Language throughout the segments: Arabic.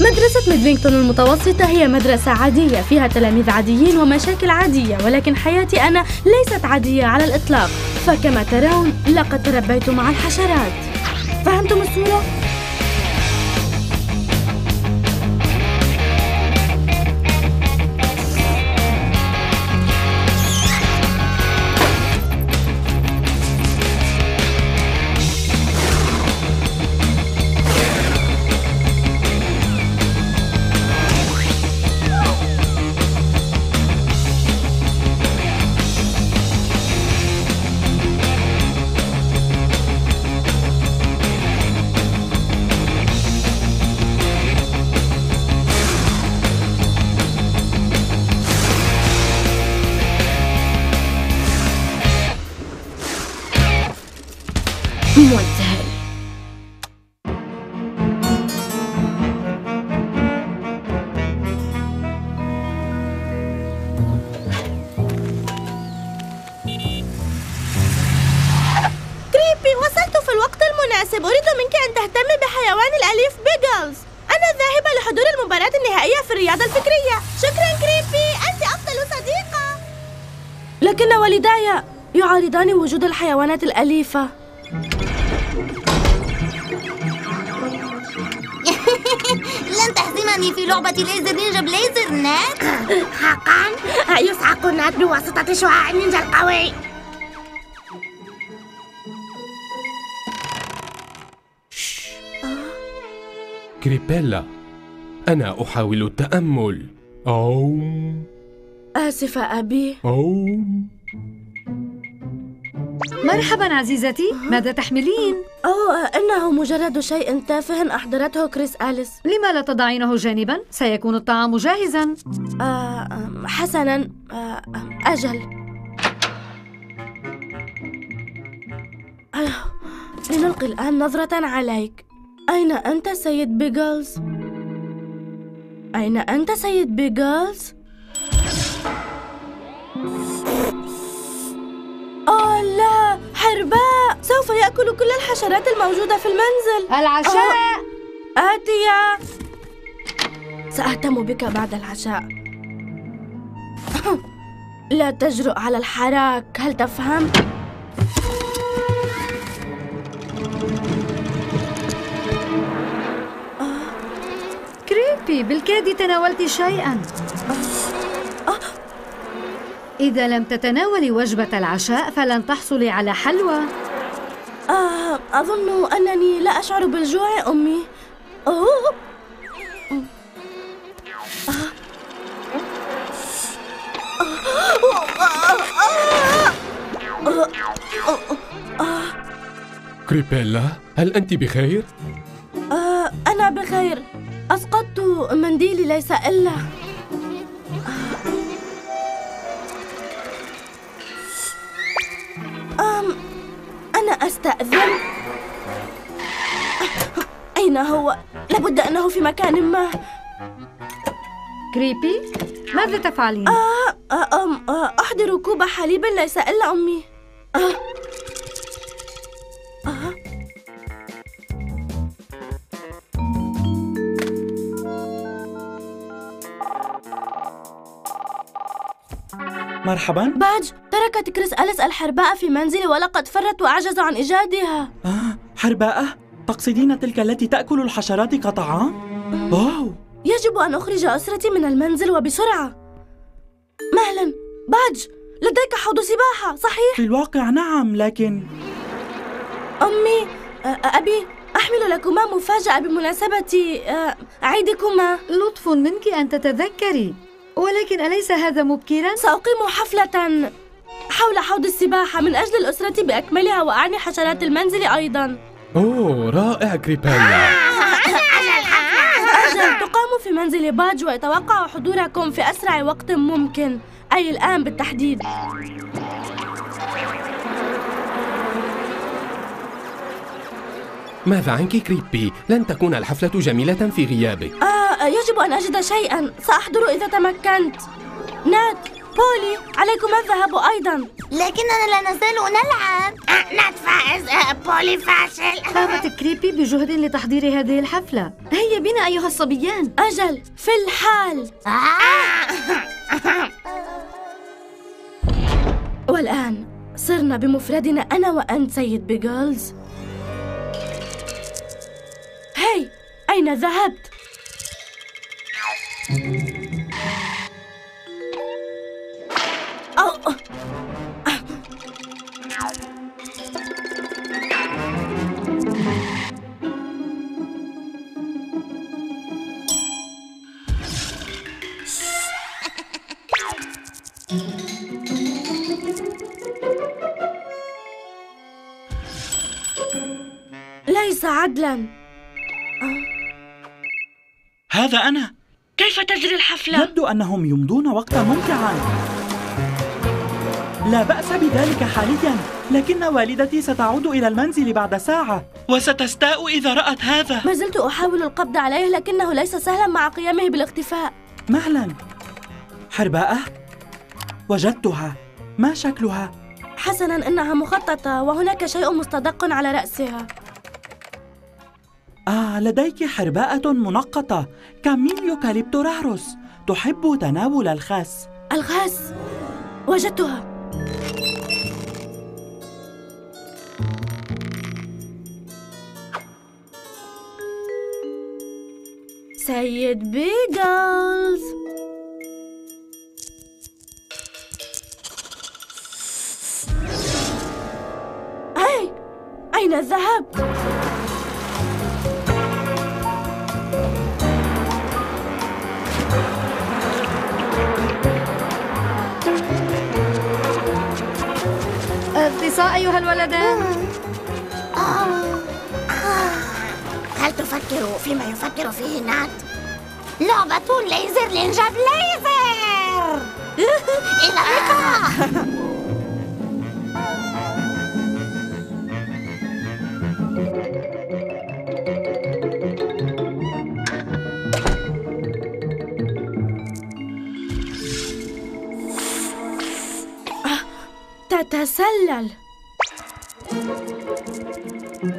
مدرسة ميدلينغتون المتوسطة هي مدرسة عادية فيها تلاميذ عاديين ومشاكل عادية ولكن حياتي أنا ليست عادية على الإطلاق فكما ترون لقد تربيت مع الحشرات فهمتم الصورة؟ المناسب أريد منك أن تهتمي بحيوان الأليف بيجلز. أنا ذاهبة لحضور المباراة النهائية في الرياضة الفكرية. شكرا كريبي. أنت أفضل صديقة. لكن والداي يعارضان وجود الحيوانات الأليفة. لن تهزمني في لعبة ليزر نينجا بليزر نات. حقا. يسحق النات بواسطة شعاع النينجا القوي. كريبيلا. أنا أحاول التأمل. أو آسفة أبي. أو مرحبا عزيزتي. ماذا تحملين؟ أوه إنه مجرد شيء تافه أحضرته كريس أليس. لما لا تضعينه جانبا؟ سيكون الطعام جاهزا. آه حسنا. آه أجل. آه، لنلقي الآن نظرة عليك. أين أنت سيد بيجلز؟ أين أنت سيد بيجلز؟ أوه لا حرباء سوف يأكل كل الحشرات الموجودة في المنزل العشاء آتية سأهتم بك بعد العشاء لا تجرؤ على الحراك هل تفهم؟ كريبي بالكاد تناولت شيئا. إذا لم تتناولي وجبة العشاء فلن تحصلي على حلوى. آه أظن أنني لا أشعر بالجوع يا أمي. أوه. كريبيلا هل أنت بخير؟ آه أنا بخير. أسقطت منديلي ليس إلا أم أنا أستأذن أين هو؟ لابد أنه في مكان ما كريبي ماذا تفعلين؟ آه آه، آه أحضر كوب حليب ليس إلا أمي آه مرحبا. باج تركت كريس أليس الحرباء في منزلي ولقد فرت وأعجز عن إيجادها. آه حرباءة؟ تقصدين تلك التي تأكل الحشرات كطعام؟ أوه يجب أن أخرج أسرتي من المنزل وبسرعة. مهلا. باج لديك حوض سباحة صحيح؟ في الواقع نعم لكن أمي أبي أحمل لكما مفاجأة بمناسبة عيدكما. لطف منك أن تتذكري. ولكن أليس هذا مبكرا؟ سأقيم حفلة حول حوض السباحة من أجل الأسرة بأكملها وأعني حشرات المنزل أيضا. أوه رائع كريبيلا أجل تقام في منزل باج ويتوقع حضوركم في أسرع وقت ممكن. أي الآن بالتحديد. ماذا عنك كريبي؟ لن تكون الحفلة جميلة في غيابك. آه يجب أن أجد شيئا. سأحضر إذا تمكنت. نات بولي عليكم الذهاب أيضا. لكننا لا نزال نلعب. نات فائز. آه، بولي فاشل. قامت كريبي بجهد لتحضير هذه الحفلة. هيا بنا أيها الصبيان. أجل في الحال. آه. والآن صرنا بمفردنا أنا وأنت سيد بيجلز هاي أين ذهبت؟ ليس عدلا. هذا أنا. كيف تجري الحفلة؟ يبدو أنهم يمضون وقتا ممتعا. لا بأس بذلك حاليا لكن والدتي ستعود إلى المنزل بعد ساعة. وستستاء إذا رأت هذا. ما زلت أحاول القبض عليه لكنه ليس سهلا مع قيامه بالاختفاء. مهلا. حرباءة. وجدتها. ما شكلها؟ حسنا إنها مخططة وهناك شيء مستدق على رأسها. آه لديك حرباءة منقطة كمين يوكاليبتوراروس تحب تناول الخس الغاز؟ وجدتها. سيد بيجلز. أين ذهبت؟ اتصاء أيها الولدان. هل تفكر فيما يفكر فيه نات؟ لعبة ليزر نينجا بليزر إلى اللقاء! تتسلل. ها؟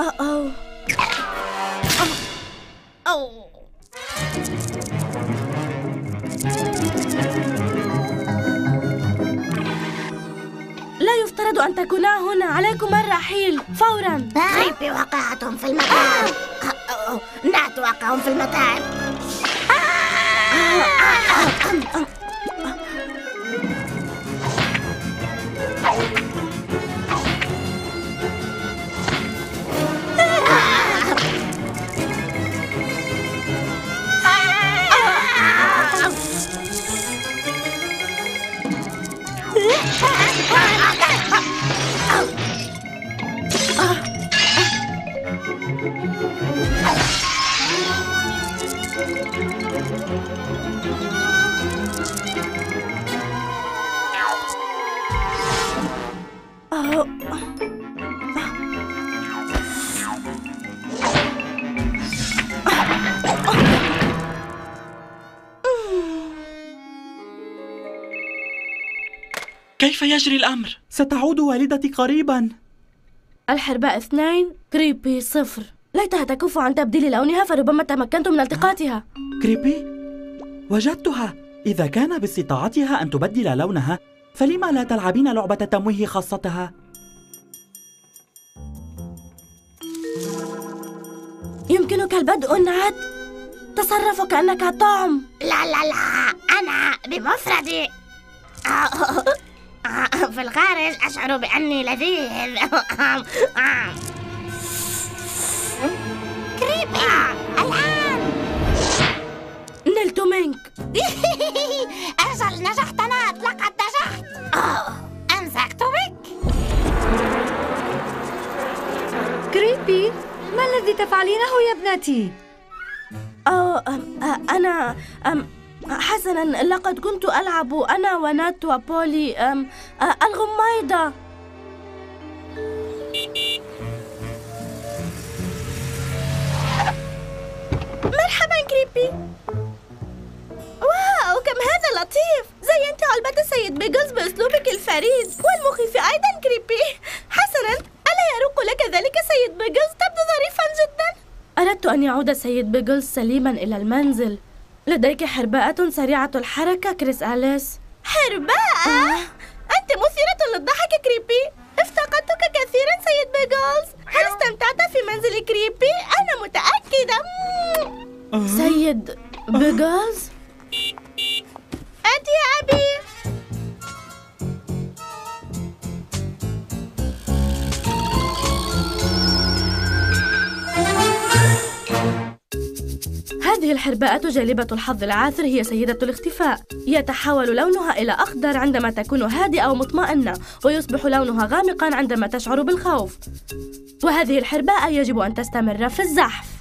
أو أو لا يفترض أن تكونا هنا. عليكم الرحيل. فورا. كريبي وقعتهم في المتاعب نات وقعهم في المتاعب أو Ha كيف يجري الأمر؟ ستعود والدتي قريبا. الحرباء اثنين كريبي صفر. ليتها تكف عن تبديل لونها فربما تمكنت من التقاطها. كريبي وجدتها. إذا كان باستطاعتها أن تبدل لونها فلما لا تلعبين لعبة تمويه خاصتها؟ يمكنك البدء نات تصرف كأنك طعم. لا لا لا. أنا بمفردي. في الخارج أشعر بأني لذيذ. كريبي الآن. نلت منك. أجل نجحت نات لقد نجحت. أوه، أمسكت بك. كريبي ما الذي تفعلينه يا ابنتي؟ أو أم أ- أنا أم حسنا لقد كنت ألعب أنا ونات وبولي الغميضة. مرحبا كريبي. واو كم هذا لطيف. زينت علبة السيد بيجلز بأسلوبك الفريد. والمخيف أيضا كريبي. حسنا ألا يروق لك ذلك سيد بيجلز؟ تبدو ظريفا جدا. أردت أن يعود سيد بيجلز سليما إلى المنزل. لديك حرباءة سريعة الحركة كريس أليس. حرباءة؟ أنت مثيرة للضحك كريبي. افتقدتك كثيرا سيد بيجلز هل استمتعت في منزل كريبي؟ أنا متأكدة. سيد بيجلز الحرباءة جالبة الحظ العاثر هي سيدة الاختفاء. يتحول لونها إلى أخضر عندما تكون هادئة ومطمئنة ويصبح لونها غامقا عندما تشعر بالخوف. وهذه الحرباءة يجب أن تستمر في الزحف.